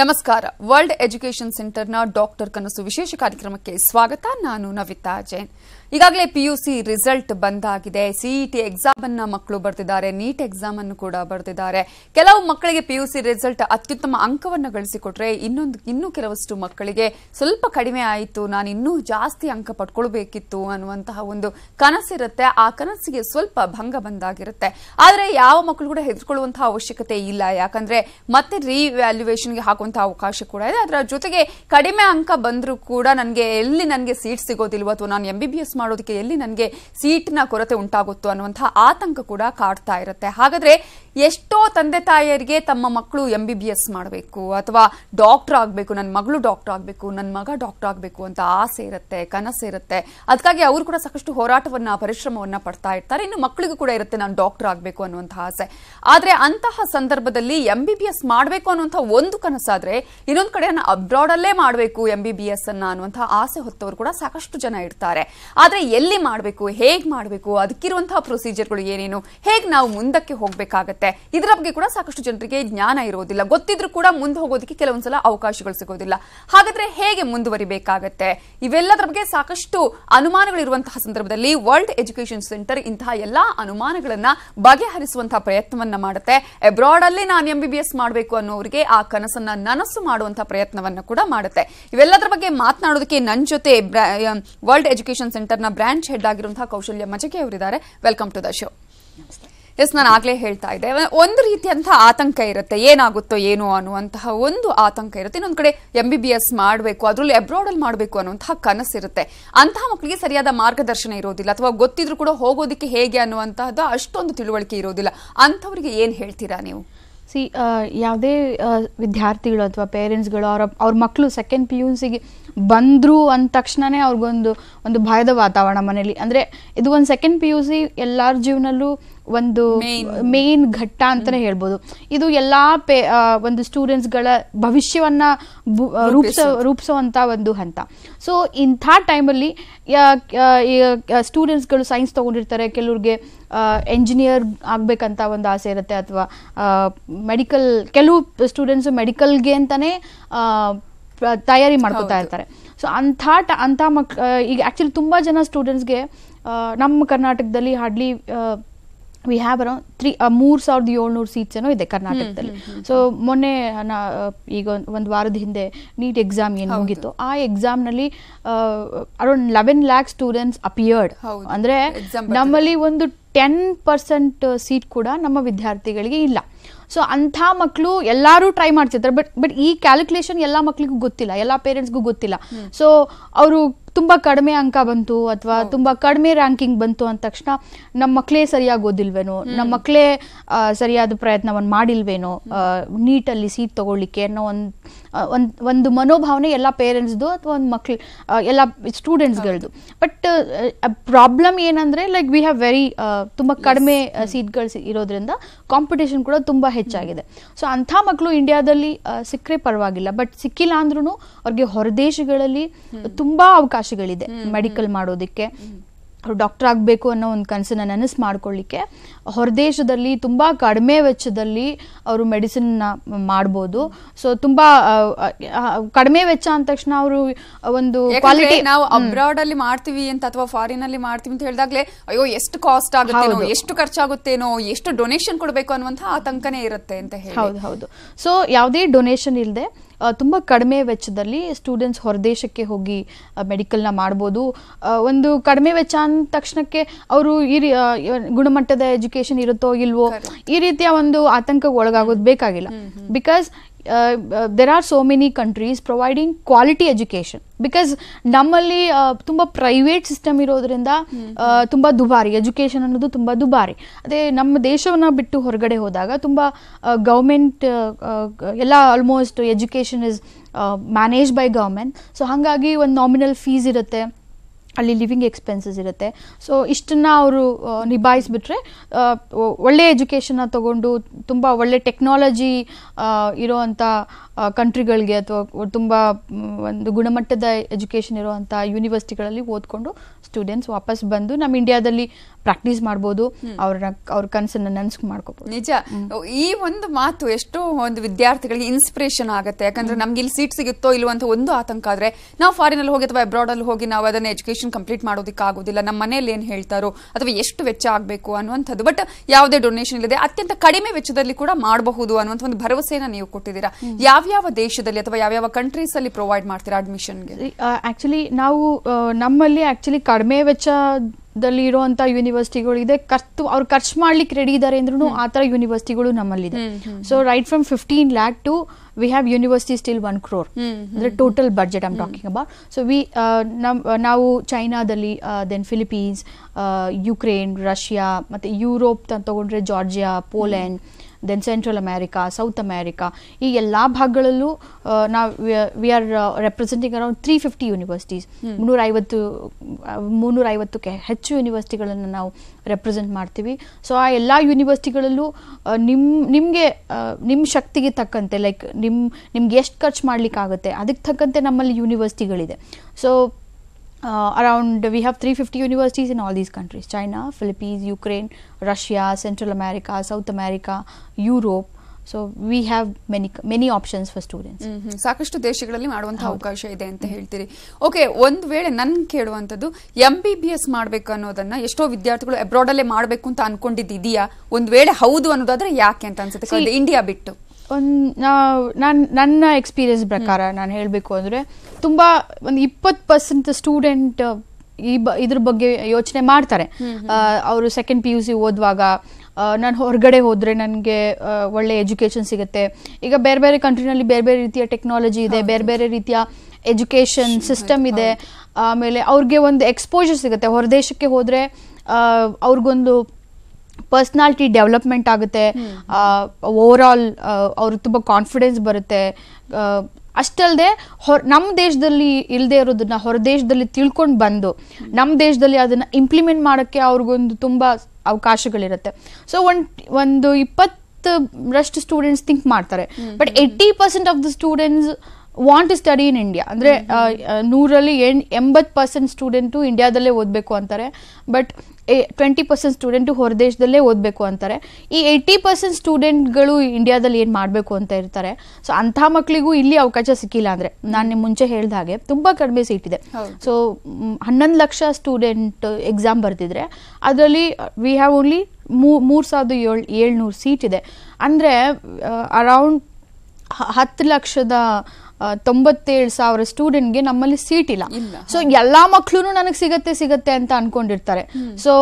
ನಮಸ್ಕಾರ. World education ಸೆಂಟರ್ನ doctor ಕನಸು ವಿಶೇಷ ಕಾರ್ಯಕ್ರಮಕ್ಕೆ ಸ್ವಾಗತ. ನಾನು ನವಿತಾ ಜೈನ್. ಈಗಾಗಲೇ ಪಿಯುಸಿ ರಿಸಲ್ಟ್ ಬಂದಾಗಿದೆ. ಸಿಇಟಿ ಎಕ್ಸಾಮ್ ಅನ್ನ ಮಕ್ಕಳು ಬರ್ತಿದ್ದಾರೆ. ನೀಟ್ ಎಕ್ಸಾಮ್ ಅನ್ನು ಕೂಡ ಬರ್ತಿದ್ದಾರೆ. ಕೆಲವು ಮಕ್ಕಳಿಗೆ ಪಿಯುಸಿ ರಿಸಲ್ಟ್ ಅತ್ಯುತ್ತಮ ಅಂಕವನ್ನು ಗಳಿಸಿಕೊಟ್ರೆ ಇನ್ನೊಂದು, ಇನ್ನೂ ಕೆಲವಷ್ಟು ಮಕ್ಕಳಿಗೆ ಸ್ವಲ್ಪ ಕಡಿಮೆ ಆಯಿತು, ನಾನು ಇನ್ನೂ ಜಾಸ್ತಿ ಅಂಕ ಪಡ್ಕೊಳ್ಬೇಕಿತ್ತು ಅನ್ನುವಂತಹ ಒಂದು ಕನಸಿರುತ್ತೆ. ಆ ಕನಸಿಗೆ ಸ್ವಲ್ಪ ಭಂಗ ಬಂದಾಗಿರುತ್ತೆ. ಆದರೆ ಯಾವ ಮಕ್ಕಳು ಕೂಡ ಹೆದರ್ಕೊಳ್ಳುವಂತಹ ಅವಶ್ಯಕತೆ ಇಲ್ಲ. ಯಾಕಂದ್ರೆ ಮತ್ತೆ ರಿವ್ಯಾಲ್ಯೂಯೇಷನ್ಗೆ ಹಾಕುವಂತಹ ಅವಕಾಶ ಕೂಡ ಇದೆ. ಅದರ ಜೊತೆಗೆ ಕಡಿಮೆ ಅಂಕ ಬಂದರೂ ಕೂಡ ನನಗೆ ಎಲ್ಲಿ ನನಗೆ ಸೀಟ್ ಸಿಗೋದಿಲ್ವ ಅಥವಾ ನಾನು ಎಂ ಬಿ ಬಿ ಎಸ್ ಮಾಡೋದಕ್ಕೆ ಎಲ್ಲಿ ನನಗೆ ಸೀಟ್ನ ಕೊರತೆ ಉಂಟಾಗುತ್ತೋ ಅನ್ನುವಂತಹ ಆತಂಕ ಕೂಡ ಕಾಡ್ತಾ ಇರುತ್ತೆ. ಹಾಗಾದ್ರೆ ಎಷ್ಟೋ ತಂದೆ ತಾಯಿಯರಿಗೆ ತಮ್ಮ ಮಕ್ಕಳು ಎಂ ಬಿ ಬಿ ಎಸ್ ಮಾಡಬೇಕು ಅಥವಾ ಡಾಕ್ಟರ್ ಆಗಬೇಕು ನನ್ನ ಮಗಳು ಡಾಕ್ಟರ್ ಆಗಬೇಕು ನನ್ನ ಮಗ ಡಾಕ್ಟರ್ ಆಗಬೇಕು ಅಂತ ಆಸೆ ಇರುತ್ತೆ, ಕನಸು ಇರುತ್ತೆ. ಅದಕ್ಕಾಗಿ ಅವರು ಕೂಡ ಸಾಕಷ್ಟು ಹೋರಾಟವನ್ನ, ಪರಿಶ್ರಮವನ್ನ ಪಡ್ತಾ ಇರ್ತಾರೆ. ಇನ್ನು ಮಕ್ಕಳಿಗೂ ಕೂಡ ಇರುತ್ತೆ ನಾನು ಡಾಕ್ಟರ್ ಆಗಬೇಕು ಅನ್ನುವಂತಹ ಆಸೆ. ಆದರೆ ಅಂತಹ ಸಂದರ್ಭದಲ್ಲಿ ಎಂ ಬಿ ಬಿ ಎಸ್ ಮಾಡಬೇಕು ಅನ್ನುವಂಥ ಒಂದು ಕನಸಾದರೆ ಇನ್ನೊಂದು ಕಡೆ ನಾನು ಅಬ್ರಾಡಲ್ಲೇ ಮಾಡಬೇಕು ಎಂ ಬಿ ಬಿ ಎಸ್ ಅನ್ನ ಅನ್ನುವಂಥ ಆಸೆ ಹೊತ್ತವರು ಕೂಡ ಸಾಕಷ್ಟು ಜನ ಇರ್ತಾರೆ. ಆದ್ರೆ ಎಲ್ಲಿ ಮಾಡಬೇಕು, ಹೇಗೆ ಮಾಡಬೇಕು, ಅದಕ್ಕಿರುವಂತಹ ಪ್ರೊಸೀಜರ್ಗಳು ಏನೇನು, ಹೇಗೆ ನಾವು ಮುಂದಕ್ಕೆ ಹೋಗಬೇಕಾಗತ್ತೆ? ಇದರ ಬಗ್ಗೆ ಕೂಡ ಸಾಕಷ್ಟು ಜನರಿಗೆ ಜ್ಞಾನ ಇರೋದಿಲ್ಲ. ಗೊತ್ತಿದ್ರೂ ಕೂಡ ಮುಂದೆ ಹೋಗೋದಕ್ಕೆ ಕೆಲವೊಂದ್ಸಲ ಅವಕಾಶಗಳು ಸಿಗೋದಿಲ್ಲ. ಹಾಗಾದ್ರೆ ಹೇಗೆ ಮುಂದುವರಿಬೇಕಾಗತ್ತೆ? ಇವೆಲ್ಲದರ ಬಗ್ಗೆ ಸಾಕಷ್ಟು ಅನುಮಾನಗಳಿರುವಂತಹ ಸಂದರ್ಭದಲ್ಲಿ ವರ್ಲ್ಡ್ ಎಜುಕೇಷನ್ ಸೆಂಟರ್ ಇಂತಹ ಎಲ್ಲಾ ಅನುಮಾನಗಳನ್ನ ಬಗೆಹರಿಸುವಂತಹ ಪ್ರಯತ್ನವನ್ನ ಮಾಡುತ್ತೆ. ಅಬ್ರಾಡ್ ಅಲ್ಲಿ ನಾನು ಎಂ ಬಿ ಮಾಡಬೇಕು ಅನ್ನೋರಿಗೆ ಆ ಕನಸನ್ನ ನನಸು ಮಾಡುವಂತಹ ಪ್ರಯತ್ನವನ್ನ ಕೂಡ ಮಾಡುತ್ತೆ. ಇವೆಲ್ಲದರ ಬಗ್ಗೆ ಮಾತನಾಡೋದಕ್ಕೆ ನನ್ನ ಜೊತೆ ವರ್ಲ್ಡ್ ಎಜುಕೇಶನ್ ಸೆಂಟರ್ನ ಬ್ರಾಂಚ್ ಹೆಡ್ ಆಗಿರುವಂತಹ ಕೌಶಲ್ಯ ಮಜಕೆ ಅವರಿದ್ದಾರೆ. Welcome to the show. Yes, ನಾನು ಆಗ್ಲೇ ಹೇಳ್ತಾ ಇದ್ದೆ. ಒಂದು ರೀತಿಯಂತಹ ಆತಂಕ ಇರುತ್ತೆ. ಏನಾಗುತ್ತೋ ಏನು ಅನ್ನುವಂತಹ ಒಂದು ಆತಂಕ ಇರುತ್ತೆ. ಇನ್ನೊಂದು ಕಡೆ ಎಂ ಬಿ ಬಿ ಎಸ್ ಮಾಡಬೇಕು, ಅದರಲ್ಲಿ ಅಬ್ರಾಡ್ ಅಲ್ಲಿ ಮಾಡಬೇಕು ಅನ್ನುವಂತಹ ಕನಸಿರುತ್ತೆ ಅಂತಹ ಮಕ್ಕಳಿಗೆ ಸರಿಯಾದ ಮಾರ್ಗದರ್ಶನ ಇರೋದಿಲ್ಲ. ಅಥವಾ ಗೊತ್ತಿದ್ರು ಕೂಡ ಹೋಗೋದಕ್ಕೆ ಹೇಗೆ ಅನ್ನುವಂತಹದ್ದು ಅಷ್ಟೊಂದು ತಿಳುವಳಿಕೆ ಇರೋದಿಲ್ಲ. ಅಂಥವ್ರಿಗೆ ಏನು ಹೇಳ್ತೀರಾ ನೀವು? ಸಿ ಯಾವುದೇ ವಿದ್ಯಾರ್ಥಿಗಳು ಅಥವಾ ಪೇರೆಂಟ್ಸ್ಗಳು ಅವರ, ಅವ್ರ ಮಕ್ಕಳು ಸೆಕೆಂಡ್ ಪಿ ಯು ಸಿಗೆ ಬಂದರು ಅಂದ ತಕ್ಷಣವೇ ಅವ್ರಿಗೊಂದು, ಒಂದು ಭಯದ ವಾತಾವರಣ ಮನೇಲಿ. ಅಂದರೆ ಇದು ಒಂದು ಸೆಕೆಂಡ್ ಪಿ ಯು ಸಿ ಎಲ್ಲರ ಜೀವನಲ್ಲೂ ಒಂದು. ಮೇನ್ ಘಟ್ಟ ಅಂತಾನೆ ಹೇಳ್ಬೋದು. ಇದು ಎಲ್ಲಾ ಪೇ ಒಂದು ಸ್ಟೂಡೆಂಟ್ಸ್ಗಳ ಭವಿಷ್ಯವನ್ನ ರೂಪಿಸ ರೂಪಿಸುವಂತ. ಒಂದು ಹಂತ. ಸೊ ಇಂಥ ಟೈಮಲ್ಲಿ ಸ್ಟೂಡೆಂಟ್ಸ್ಗಳು ಸೈನ್ಸ್ ತಗೊಂಡಿರ್ತಾರೆ. ಕೆಲವ್ರಿಗೆ ಎಂಜಿನಿಯರ್ ಆಗ್ಬೇಕಂತ ಒಂದು ಆಸೆ ಇರುತ್ತೆ ಅಥವಾ ಮೆಡಿಕಲ್ ಕೆಲವು ಸ್ಟೂಡೆಂಟ್ಸ್ ಮೆಡಿಕಲ್ಗೆ ಅಂತಾನೆ ತಯಾರಿ ಮಾಡ್ಕೊತಾ ಇರ್ತಾರೆ. ಸೊ ಅಂಥ ಟ ಅಂಥ ಮಕ್ ಈಗ ಆ್ಯಕ್ಚುಲಿ ತುಂಬ ಜನ ಸ್ಟೂಡೆಂಟ್ಸ್ಗೆ ನಮ್ಮ ಕರ್ನಾಟಕದಲ್ಲಿ hardly we have around three ಮೂರು ಸಾವಿರದ ಏಳ್ನೂರು ಸೀಟ್ಸ್ ಏನೋ ಇದೆ ಕರ್ನಾಟಕದಲ್ಲಿ. ಸೊ ಮೊನ್ನೆ ನಾ ಈಗ ಒಂದು ವಾರದ ಹಿಂದೆ ನೀಟ್ ಎಕ್ಸಾಮ್ ಏನು ಹೋಗಿತ್ತು ಆ ಎಕ್ಸಾಮ್ನಲ್ಲಿ around eleven lakh students appeared. ಅಂದರೆ ನಮ್ಮಲ್ಲಿ ಒಂದು ಟೆನ್ ಪರ್ಸೆಂಟ್ ಸೀಟ್ ಕೂಡ ನಮ್ಮ ವಿದ್ಯಾರ್ಥಿಗಳಿಗೆ ಇಲ್ಲ. ಸೊ ಅಂಥ ಮಕ್ಕಳು ಎಲ್ಲರೂ ಟ್ರೈ ಮಾಡ್ತಿರ್ತಾರೆ. ಬಟ್ ಬಟ್ ಈ ಕ್ಯಾಲ್ಕುಲೇಷನ್ ಎಲ್ಲ ಮಕ್ಕಳಿಗೂ ಗೊತ್ತಿಲ್ಲ. ಎಲ್ಲ ಪೇರೆಂಟ್ಸ್ಗೂ ಗೊತ್ತಿಲ್ಲ. ಸೊ ಅವರು ತುಂಬ ಕಡಿಮೆ ಅಂಕ ಬಂತು ಅಥವಾ ತುಂಬ ಕಡಿಮೆ ರ್ಯಾಂಕಿಂಗ್ ಬಂತು ಅಂದ ತಕ್ಷಣ ನಮ್ಮ ಮಕ್ಕಳೇ ಸರಿಯಾಗಿ ಓದಿಲ್ವೇನೋ ನಮ್ಮ ಮಕ್ಕಳೇ ಸರಿಯಾದ ಪ್ರಯತ್ನವನ್ನು ಮಾಡಿಲ್ವೇನೋ ನೀಟಲ್ಲಿ ಸೀಟ್ ತಗೊಳ್ಳಿಕ್ಕೆ ಅನ್ನೋ ಒಂದು ಒಂದು ಒಂದು ಮನೋಭಾವನೆ ಎಲ್ಲ ಪೇರೆಂಟ್ಸ್ದು ಅಥವಾ ಒಂದು ಮಕ್ಳು ಎಲ್ಲ ಸ್ಟೂಡೆಂಟ್ಸ್ಗಳದ್ದು ಬಟ್ ಪ್ರಾಬ್ಲಮ್ ಏನಂದರೆ ಲೈಕ್ ವಿ ಹ್ಯಾವ್ ವೆರಿ ತುಂಬ ಕಡಿಮೆ ಸೀಟ್ಗಳು ಇರೋದ್ರಿಂದ ಕಾಂಪಿಟೇಷನ್ ಕೂಡ ತುಂಬ ಹೆಚ್ಚಾಗಿದೆ. ಸೊ ಅಂಥ ಮಕ್ಕಳು ಇಂಡಿಯಾದಲ್ಲಿ ಸಿಕ್ಕರೆ ಪರವಾಗಿಲ್ಲ. ಬಟ್ ಸಿಕ್ಕಿಲ್ಲ ಅಂದ್ರೂ ಅವ್ರಿಗೆ ಹೊರದೇಶಗಳಲ್ಲಿ ತುಂಬ ಅವಕಾಶಗಳಿದೆ ಮೆಡಿಕಲ್ ಮಾಡೋದಕ್ಕೆ. ಡಾಕ್ಟರ್ ಆಗಬೇಕು ಅನ್ನೋ ಒಂದು ಕನಸನ್ನ ನನಸು ಮಾಡ್ಕೊಳ್ಳಿಕ್ಕೆ. ಹೊರದೇಶದಲ್ಲಿ ತುಂಬ ಕಡಿಮೆ ವೆಚ್ಚದಲ್ಲಿ ಅವರು ಮೆಡಿಸಿನ್ ಮಾಡ್ಬೋದು. ಸೊ ತುಂಬ ಕಡಿಮೆ ವೆಚ್ಚ ಅಂದ ತಕ್ಷಣ ಅವರು ಒಂದು ಕ್ವಾಲಿಟಿ ನಾವು ಅಬ್ರಾಡ್ ಅಲ್ಲಿ ಮಾಡ್ತೀವಿ ಅಂತ ಅಥವಾ ಫಾರಿನ್ ಅಲ್ಲಿ ಮಾಡ್ತೀವಿ ಅಂತ ಹೇಳಿದಾಗ್ಲೆ ಅಯ್ಯೋ ಎಷ್ಟು ಕಾಸ್ಟ್ ಆಗುತ್ತೇನೋ ಹೌದು. ಎಷ್ಟು ಖರ್ಚಾಗುತ್ತೇನೋ ಎಷ್ಟು ಡೊನೇಷನ್ ಕೊಡಬೇಕು ಅನ್ನುವಂತಹ ಆತಂಕನೇ ಇರುತ್ತೆ ಅಂತ ಹೇಳಿ. ಹೌದು ಹೌದು. ಸೊ ಯಾವುದೇ ಡೊನೇಷನ್ ಇಲ್ಲದೆ ತುಂಬ ಕಡಿಮೆ ವೆಚ್ಚದಲ್ಲಿ ಸ್ಟೂಡೆಂಟ್ಸ್ ಹೊರದೇಶಕ್ಕೆ ಹೋಗಿ ಮೆಡಿಕಲ್ನ ಮಾಡ್ಬೋದು. ಒಂದು ಕಡಿಮೆ ವೆಚ್ಚ ಅಂದ ತಕ್ಷಣಕ್ಕೆ ಅವರು ಈ ಗುಣಮಟ್ಟದ ಎಜುಕೇಶನ್ ಇರುತ್ತೋ ಇಲ್ವೋ ಈ ರೀತಿಯ ಒಂದು ಆತಂಕಕ್ಕೆ ಒಳಗಾಗೋದು ಬೇಕಾಗಿಲ್ಲ. Because there are so many countries providing quality education because ನಮ್ಮಲ್ಲಿ ತುಂಬ ಪ್ರೈವೇಟ್ ಸಿಸ್ಟಮ್ ಇರೋದ್ರಿಂದ ತುಂಬ ದುಬಾರಿ. ಎಜುಕೇಷನ್ ಅನ್ನೋದು ತುಂಬ ದುಬಾರಿ. ಅದೇ ನಮ್ಮ ದೇಶವನ್ನು ಬಿಟ್ಟು ಹೊರಗಡೆ ಹೋದಾಗ ತುಂಬ ಗೌರ್ಮೆಂಟ್ ಎಲ್ಲ almost education is manage by government so ಹಾಗಾಗಿ ಒಂದು ನಾಮಿನಲ್ ಫೀಸ್ ಇರುತ್ತೆ. ಅಲ್ಲಿ ಲಿವಿಂಗ್ ಎಕ್ಸ್ಪೆನ್ಸಸ್ ಇರುತ್ತೆ. ಸೊ ಇಷ್ಟನ್ನ ಅವರು ನಿಭಾಯಿಸ್ಬಿಟ್ರೆ ಒಳ್ಳೆಯ ಎಜುಕೇಷನ್ನ ತಗೊಂಡು ತುಂಬ ಒಳ್ಳೆ ಟೆಕ್ನಾಲಜಿ ಇರೋವಂಥ ಕಂಟ್ರಿಗಳಿಗೆ ಅಥವಾ ತುಂಬ ಒಂದು ಗುಣಮಟ್ಟದ ಎಜುಕೇಷನ್ ಇರುವಂಥ ಯೂನಿವರ್ಸಿಟಿಗಳಲ್ಲಿ ಓದ್ಕೊಂಡು ಸ್ಟೂಡೆಂಟ್ಸ್ ವಾಪಸ್ ಬಂದು ನಮ್ಮ ಇಂಡಿಯಾದಲ್ಲಿ ಪ್ರಾಕ್ಟೀಸ್ ಮಾಡ್ಬೋದು. ಅವ್ರನ್ನ ಅವ್ರ ಕನಸನ್ನು ನನಸು ಮಾಡ್ಕೋಬೋದು. ನಿಜ. ಈ ಒಂದು ಮಾತು ಎಷ್ಟೋ ಒಂದು ವಿದ್ಯಾರ್ಥಿಗಳಿಗೆ ಇನ್ಸ್ಪಿರೇಷನ್ ಆಗುತ್ತೆ. ಯಾಕಂದ್ರೆ ನಮ್ಗೆ ಇಲ್ಲಿ ಸೀಟ್ ಸಿಗುತ್ತೋ ಇಲ್ವೋ ಅಂತ ಒಂದು ಆತಂಕ ಆದ್ರೆ ನಾವು ಫಾರಿನ್ ಅಲ್ಲಿ ಹೋಗಿ ಅಥವಾ ಅಬ್ರಾಡ್ ಅಲ್ಲಿ ಹೋಗಿ ನಾವು ಅದನ್ನ ಎಜುಕೇಶನ್ ಕಂಪ್ಲೀಟ್ ಮಾಡೋದಕ್ಕೆ ಆಗೋದಿಲ್ಲ ನಮ್ಮ ಮನೆಯಲ್ಲಿ ಏನು ಹೇಳ್ತಾರೋ ಅಥವಾ ಎಷ್ಟು ವೆಚ್ಚ ಆಗಬೇಕು ಅನ್ನುವಂಥದ್ದು. ಬಟ್ ಯಾವುದೇ ಡೊನೇಷನ್ ಇಲ್ಲದೆ ಅತ್ಯಂತ ಕಡಿಮೆ ವೆಚ್ಚದಲ್ಲಿ ಕೂಡ ಮಾಡಬಹುದು ಅನ್ನುವಂಥ ಒಂದು ಭರವಸೆಯನ್ನು ನೀವು ಕೊಟ್ಟಿದ್ದೀರಾ. ಯಾವ್ಯಾವ ದೇಶದಲ್ಲಿ ಅಥವಾ ಯಾವ್ಯಾವ ಕಂಟ್ರೀಸ್ ಅಲ್ಲಿ ಪ್ರೊವೈಡ್ ಮಾಡ್ತೀರಾ ಅಡ್ಮಿಷನ್ಗೆ ಆಕ್ಚುಲಿ ನಾವು ನಮ್ಮಲ್ಲಿ ಆಕ್ಚುಲಿ ಕಡಿಮೆ ವೆಚ್ಚದಲ್ಲಿ ಇರುವಂತ ಯೂನಿವರ್ಸಿಟಿಗಳಿದೆ ಖರ್ಚು ಅವ್ರು ಖರ್ಚು ಮಾಡ್ಲಿಕ್ಕೆ ರೆಡಿ ಇದ್ದಾರೆ ಅಂದ್ರೂ ಆ ಥರ ಯೂನಿವರ್ಸಿಟಿಗಳು ನಮ್ಮಲ್ಲಿದೆ. So right from fifteen lakh to we have university still one crore ಅಂದ್ರೆ total budget I'm talking about so we ನಮ್ ನಾವು ಚೈನಾದಲ್ಲಿ ದೆನ್ ಫಿಲಿಪೀನ್ಸ್ ಯುಕ್ರೇನ್ ರಷ್ಯಾ ಮತ್ತೆ ಯುರೋಪ್ ಅಂತ ತಗೊಂಡ್ರೆ Georgia Poland then Central America South America ಈ ಎಲ್ಲ ಭಾಗಗಳಲ್ಲೂ ನಾವು we are representing around three fifty universities ಮುನ್ನೂರೈವತ್ತು ಮುನ್ನೂರೈವತ್ತಕ್ಕೆ ಹೆಚ್ಚು ಯೂನಿವರ್ಸಿಟಿಗಳನ್ನು ನಾವು ರೆಪ್ರೆಸೆಂಟ್ ಮಾಡ್ತೀವಿ. ಸೊ ಆ ಎಲ್ಲ ಯೂನಿವರ್ಸಿಟಿಗಳಲ್ಲೂ ಆ, ನಿಮ್ ನಿಮಗೆ ನಿಮ್ಮ ಶಕ್ತಿಗೆ ತಕ್ಕಂತೆ ಲೈಕ್ ನಿಮ್ಮ ನಿಮ್ಗೆ ಎಷ್ಟು ಖರ್ಚು ಮಾಡಲಿಕ್ಕಾಗುತ್ತೆ ಅದಕ್ಕೆ ತಕ್ಕಂತೆ ನಮ್ಮಲ್ಲಿ ಯೂನಿವರ್ಸಿಟಿಗಳಿದೆ ಸೊ ಆ around we have 350 fifty university is in all these country China Philippines Ukraine Russia Central America South America Europe so we have many many options for students ಸಾಕಷ್ಟು ದೇಶಗಳಲ್ಲಿ ಮಾಡುವಂತಹ ಅವಕಾಶ ಇದೆ ಅಂತ ಹೇಳ್ತೀರಿ. ಓಕೆ ಒಂದು ವೇಳೆ ನನ್ ಕೇಳುವಂತದ್ದು ಎಂ ಬಿ ಬಿ ಎಸ್ ಮಾಡ್ಬೇಕ ಅನ್ನೋದನ್ನ ಎಷ್ಟೋ ವಿದ್ಯಾರ್ಥಿಗಳು ಅಬ್ರಾಡ್ ಅಲ್ಲೇ ಮಾಡಬೇಕು ಅಂತ ಅನ್ಕೊಂಡಿದ್ದಿದ್ಯಾ ಒಂದ ವೇಳೆ ಹೌದು ಅನ್ನೋದಾದ್ರೆ ಯಾಕೆ ಅಂತ ಅನ್ಸುತ್ತೆ? ಇಲ್ಲಿ ಇಂಡಿಯಾ ಬಿಟ್ಟು. ಒಂದು ನಾನು ನನ್ನ ಎಕ್ಸ್ಪೀರಿಯನ್ಸ್ ಪ್ರಕಾರ ನಾನು ಹೇಳಬೇಕು ಅಂದರೆ ತುಂಬ ಒಂದು ಇಪ್ಪತ್ತು ಪರ್ಸೆಂಟ್ ಸ್ಟೂಡೆಂಟ್ ಈ ಬ ಇದ್ರ ಬಗ್ಗೆ ಯೋಚನೆ ಮಾಡ್ತಾರೆ. ಅವರು ಸೆಕೆಂಡ್ ಪಿ ಯು ಸಿ ಓದುವಾಗ ನಾನು ಹೊರಗಡೆ ಹೋದರೆ ನನಗೆ ಒಳ್ಳೆ ಎಜುಕೇಷನ್ ಸಿಗುತ್ತೆ. ಈಗ ಬೇರೆ ಬೇರೆ ಕಂಟ್ರಿನಲ್ಲಿ ಬೇರೆ ಬೇರೆ ರೀತಿಯ ಟೆಕ್ನಾಲಜಿ ಇದೆ ಬೇರೆ ಬೇರೆ ರೀತಿಯ ಎಜುಕೇಷನ್ ಸಿಸ್ಟಮ್ ಇದೆ. ಆಮೇಲೆ ಅವ್ರಿಗೆ ಒಂದು ಎಕ್ಸ್ಪೋಜರ್ ಸಿಗುತ್ತೆ. ಹೊರದೇಶಕ್ಕೆ ಹೋದರೆ ಅವ್ರಿಗೊಂದು ಪರ್ಸ್ನಾಲಿಟಿ ಡೆವಲಪ್ಮೆಂಟ್ ಆಗುತ್ತೆ. ಓವರ್ ಆಲ್ ಅವ್ರ ತುಂಬ ಕಾನ್ಫಿಡೆನ್ಸ್ ಬರುತ್ತೆ. ಅಷ್ಟಲ್ಲದೆ ಹೊರ ನಮ್ಮ ದೇಶದಲ್ಲಿ ಇಲ್ಲದೆ ಇರೋದನ್ನ ಹೊರ ದೇಶದಲ್ಲಿ ತಿಳ್ಕೊಂಡು ಬಂದು ನಮ್ಮ ದೇಶದಲ್ಲಿ ಅದನ್ನು ಇಂಪ್ಲಿಮೆಂಟ್ ಮಾಡೋಕ್ಕೆ ಅವ್ರಿಗೊಂದು ತುಂಬ ಅವಕಾಶಗಳಿರುತ್ತೆ. ಸೊ ಒಂದು ಒಂದು ಇಪ್ಪತ್ತರಷ್ಟು ಸ್ಟೂಡೆಂಟ್ಸ್ ಥಿಂಕ್ ಮಾಡ್ತಾರೆ. But eighty percent of the students want to study in India ಅಂದರೆ ನೂರಲ್ಲಿ ಎಣ್ ಎಂಬತ್ತು ಪರ್ಸೆಂಟ್ ಸ್ಟೂಡೆಂಟು ಇಂಡಿಯಾದಲ್ಲೇ ಓದಬೇಕು ಅಂತಾರೆ ಬಟ್ ಟ್ವೆಂಟಿ ಪರ್ಸೆಂಟ್ ಸ್ಟೂಡೆಂಟು ಹೊರದೇಶದಲ್ಲೇ ಓದಬೇಕು ಅಂತಾರೆ. ಈ ಏಯ್ಟಿ ಪರ್ಸೆಂಟ್ ಸ್ಟೂಡೆಂಟ್ಗಳು ಇಂಡಿಯಾದಲ್ಲಿ ಏನು ಮಾಡಬೇಕು ಅಂತ ಇರ್ತಾರೆ ಸೊ ಅಂಥ ಮಕ್ಕಳಿಗೂ ಇಲ್ಲಿ ಅವಕಾಶ ಸಿಕ್ಕಿಲ್ಲ ಅಂದರೆ. ನಾನು ಮುಂಚೆ ಹೇಳ್ದ ಹಾಗೆ ತುಂಬ ಕಡಿಮೆ ಸೀಟ್ ಇದೆ. ಸೊ ಹನ್ನೊಂದು ಲಕ್ಷ ಸ್ಟೂಡೆಂಟ್ ಎಕ್ಸಾಮ್ ಬರ್ತಿದ್ರೆ ಅದರಲ್ಲಿ ವಿ ಹ್ಯಾವ್ ಓನ್ಲಿ ಮೂರು ಸಾವಿರದ ಏಳು ಏಳ್ನೂರು ಸೀಟ್ ಇದೆ. ಅಂದರೆ ಅರೌಂಡ್ ಹತ್ತು ಲಕ್ಷದ ತೊಂಬತ್ತೇಳು ಸಾವಿರ ಸ್ಟೂಡೆಂಟ್ಗೆ ನಮ್ಮಲ್ಲಿ ಸೀಟ್ ಇಲ್ಲ. ಸೊ ಎಲ್ಲಾ ಮಕ್ಕಳು ನನಗೆ ಸಿಗತ್ತೆ ಸಿಗತ್ತೆ ಅಂತ ಅನ್ಕೊಂಡಿರ್ತಾರೆ. So